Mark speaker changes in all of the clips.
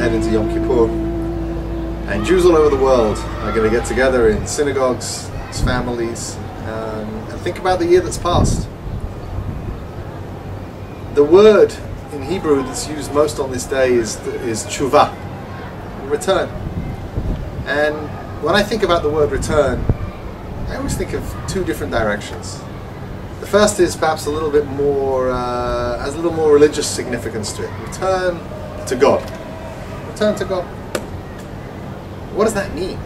Speaker 1: ahead into Yom Kippur. And Jews all over the world are going to get together in synagogues, families, um, and think about the year that's passed. The word in Hebrew that's used most on this day is, is tshuva, return. And when I think about the word return, I always think of two different directions. The first is perhaps a little bit more, uh, has a little more religious significance to it. Return to God. Return to God. What does that mean?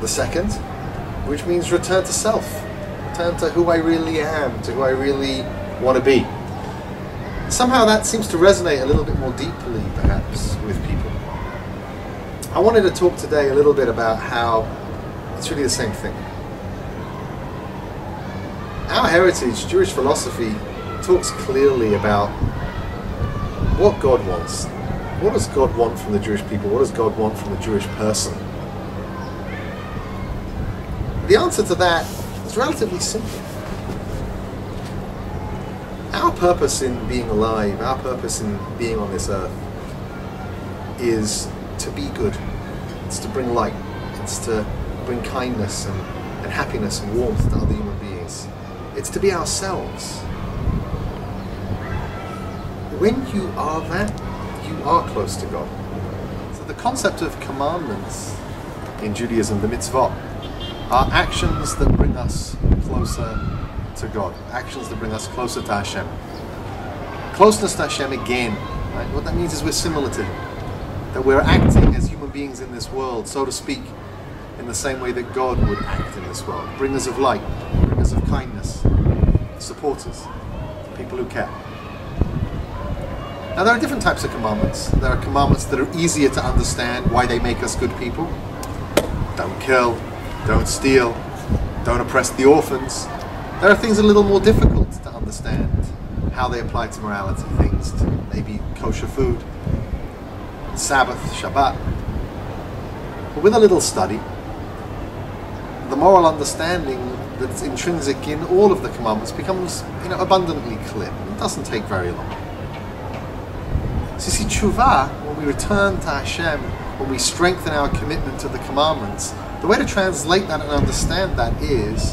Speaker 1: The second, which means return to self. Return to who I really am, to who I really want to be. Somehow that seems to resonate a little bit more deeply, perhaps, with people. I wanted to talk today a little bit about how it's really the same thing. Our heritage, Jewish philosophy, talks clearly about what God wants. What does God want from the Jewish people? What does God want from the Jewish person? The answer to that is relatively simple. Our purpose in being alive, our purpose in being on this earth, is to be good. It's to bring light. It's to bring kindness and, and happiness and warmth to other human beings. It's to be ourselves. When you are that, you are close to God. So the concept of commandments in Judaism, the mitzvot, are actions that bring us closer to God, actions that bring us closer to Hashem. Closeness to Hashem again, right? what that means is we're similar to Him. That we're acting as human beings in this world, so to speak, in the same way that God would act in this world. Bringers of light, bringers of kindness, supporters, people who care. Now, there are different types of commandments. There are commandments that are easier to understand why they make us good people. Don't kill, don't steal, don't oppress the orphans. There are things a little more difficult to understand how they apply to morality, things to maybe kosher food, Sabbath, Shabbat. But with a little study, the moral understanding that's intrinsic in all of the commandments becomes you know, abundantly clear. It doesn't take very long. So you see, tshuva, when we return to Hashem, when we strengthen our commitment to the commandments, the way to translate that and understand that is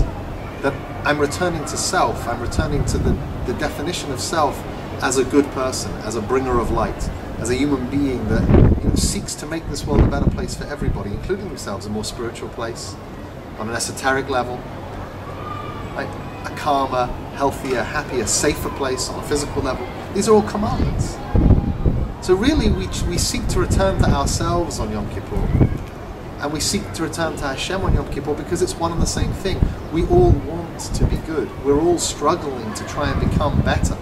Speaker 1: that I'm returning to self, I'm returning to the, the definition of self as a good person, as a bringer of light, as a human being that you know, seeks to make this world a better place for everybody, including themselves, a more spiritual place, on an esoteric level, like a calmer, healthier, happier, safer place on a physical level. These are all commandments. So really, we, we seek to return to ourselves on Yom Kippur, and we seek to return to Hashem on Yom Kippur because it's one and the same thing. We all want to be good. We're all struggling to try and become better.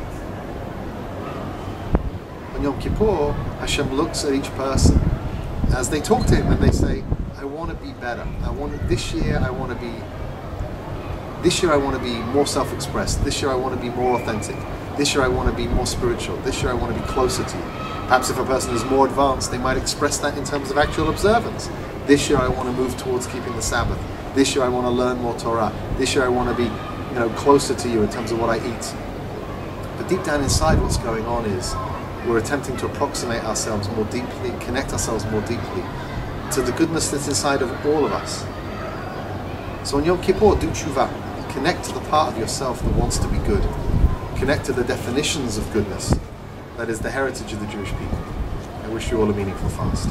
Speaker 1: On Yom Kippur, Hashem looks at each person as they talk to him and they say, I want to be better. I want this year I want to be this year I want to be more self-expressed. This year I want to be more authentic. This year I want to be more spiritual. This year I want to be closer to you. Perhaps if a person is more advanced, they might express that in terms of actual observance. This year I want to move towards keeping the Sabbath. This year I want to learn more Torah. This year I want to be, you know, closer to you in terms of what I eat. But deep down inside what's going on is we're attempting to approximate ourselves more deeply, connect ourselves more deeply to the goodness that's inside of all of us. So on Yom Kippur, do tshuva. Connect to the part of yourself that wants to be good. Connect to the definitions of goodness. That is the heritage of the Jewish people. I wish you all a meaningful fast.